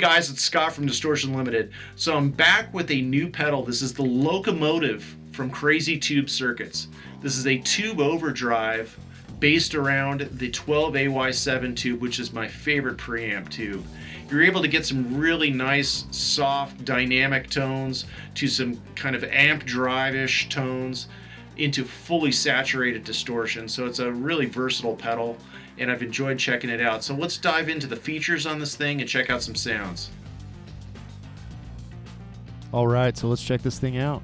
Guys, it's Scot from Distortion Limited. So I'm back with a new pedal. This is the Locomotive from Crazy Tube Circuits. This is a tube overdrive based around the 12AY7 tube, which is my favorite preamp tube. You're able to get some really nice, soft, dynamic tones to some kind of amp drive-ish tones into fully saturated distortion. So it's a really versatile pedal and I've enjoyed checking it out. So let's dive into the features on this thing and check out some sounds. All right, so let's check this thing out.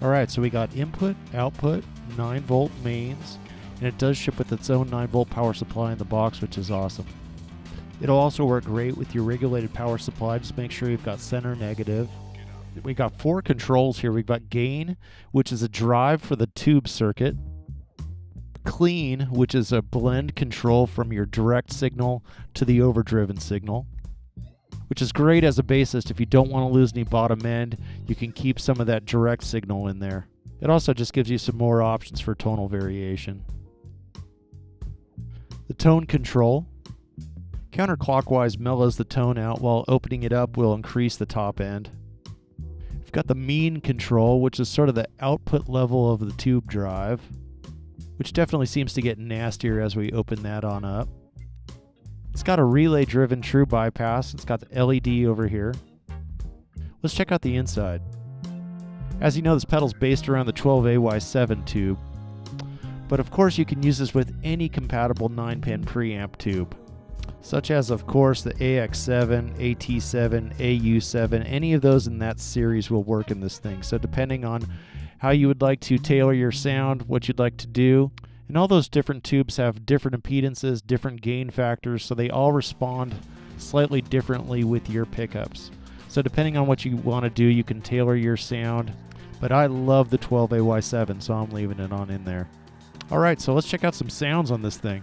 All right, so we got input, output, 9 volt mains, and it does ship with its own 9 volt power supply in the box, which is awesome. It'll also work great with your regulated power supply. Just make sure you've got center negative. We got four controls here. We've got gain, which is a drive for the tube circuit. Clean, which is a blend control from your direct signal to the overdriven signal, which is great as a bassist. If you don't want to lose any bottom end, you can keep some of that direct signal in there. It also just gives you some more options for tonal variation. The tone control. Counterclockwise mellows the tone out while opening it up will increase the top end. We've got the mean control, which is sort of the output level of the tube drive, which definitely seems to get nastier as we open that on up. It's got a relay driven true bypass. It's got the LED over here. Let's check out the inside. As you know, this pedal's based around the 12AY7 tube, but of course you can use this with any compatible 9-pin preamp tube, such as of course the AX7, AT7, AU7, any of those in that series will work in this thing. So depending on how you would like to tailor your sound, what you'd like to do, and all those different tubes have different impedances, different gain factors, so they all respond slightly differently with your pickups. So depending on what you want to do, you can tailor your sound. But I love the 12AY7, so I'm leaving it on in there. All right, so let's check out some sounds on this thing.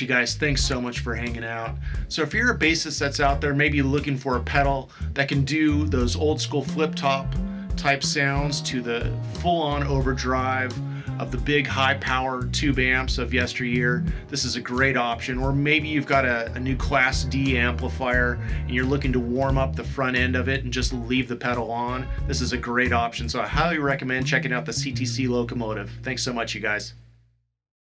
you guys, thanks so much for hanging out. So if you're a bassist that's out there, maybe looking for a pedal that can do those old school flip top type sounds to the full on overdrive of the big high power tube amps of yesteryear, this is a great option. Or maybe you've got a, a, new Class D amplifier and you're looking to warm up the front end of it and just leave the pedal on. This is a great option. So I highly recommend checking out the CTC locomotive. Thanks so much, you guys.